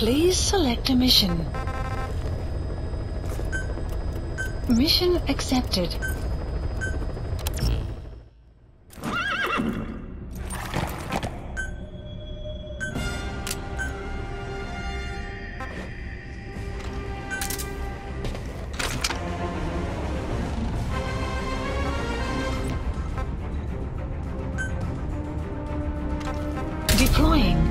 Please select a mission. Mission accepted. Deploying.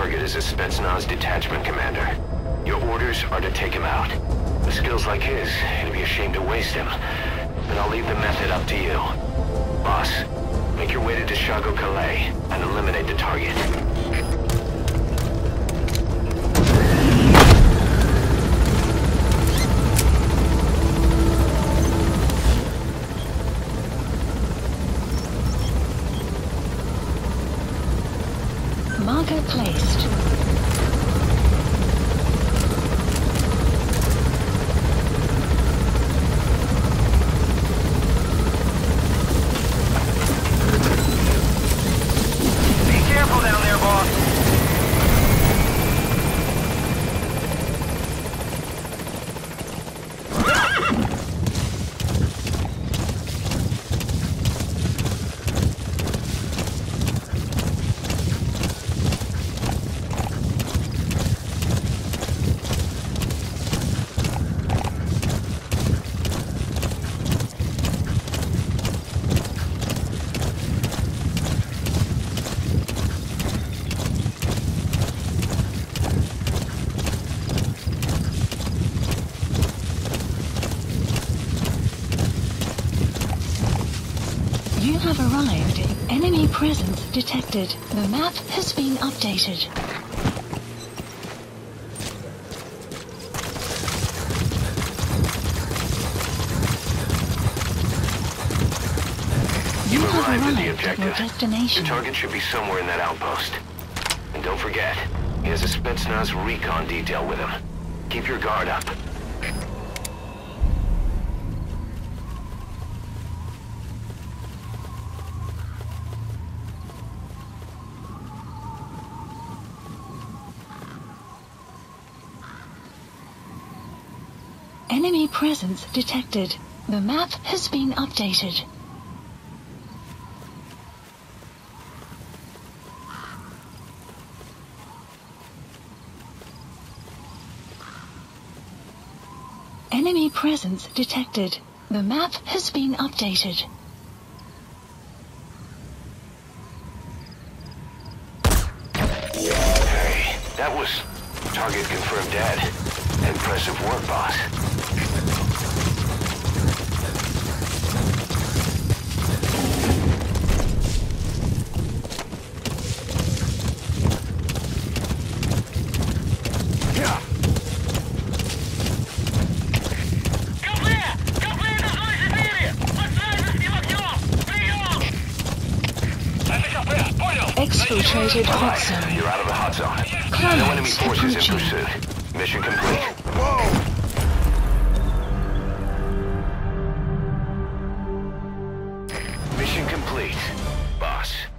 Target is a Spetsnaz detachment commander. Your orders are to take him out. With skills like his, it'd be a shame to waste him. But I'll leave the method up to you. Boss, make your way to Da Shago Kallai and eliminate the target. Placed. Be careful down there, boss. You have arrived. Enemy presence detected. The map has been updated. You have arrived at the at your objective. The target should be somewhere in that outpost. And don't forget, he has a Spetsnaz recon detail with him. Keep your guard up. Enemy presence detected. The map has been updated. Enemy presence detected. The map has been updated. Hey, that was target confirmed dead. Impressive work, boss. Infiltrated hot zone. You're out of the hot zone. Clones no enemy forces in pursuit. Mission complete. Whoa! Mission complete, boss.